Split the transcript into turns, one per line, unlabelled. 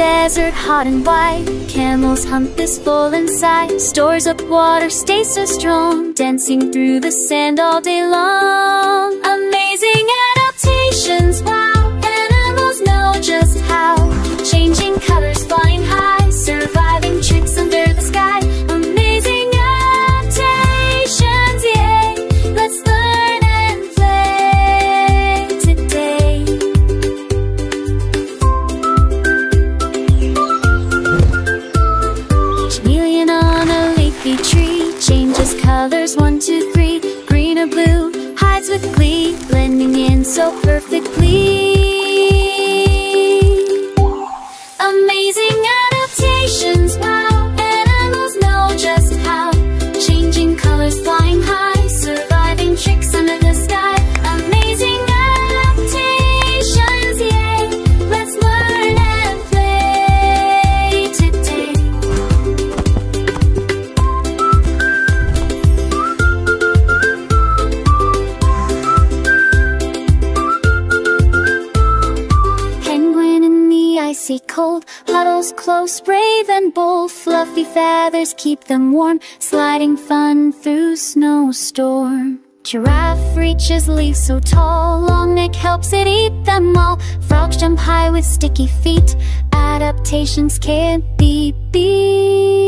desert hot and white. Camel's hump is full inside. Stores up water, stays so strong. Dancing through the sand all day long Green blue, hides with glee Blending in so perfectly. Amazing adaptations, icy cold. Huddles close, brave and bold. Fluffy feathers keep them warm. Sliding fun through snowstorm. Giraffe reaches leaves so tall. Long neck helps it eat them all. Frogs jump high with sticky feet. Adaptations can't be beat